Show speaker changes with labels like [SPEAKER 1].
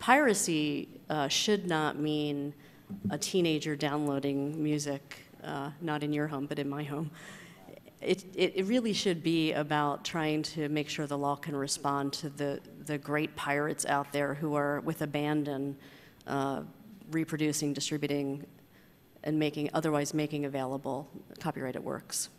[SPEAKER 1] piracy uh, should not mean a teenager downloading music, uh, not in your home, but in my home. It, it, it really should be about trying to make sure the law can respond to the, the great pirates out there who are with abandon uh, reproducing, distributing, and making otherwise making available copyrighted works.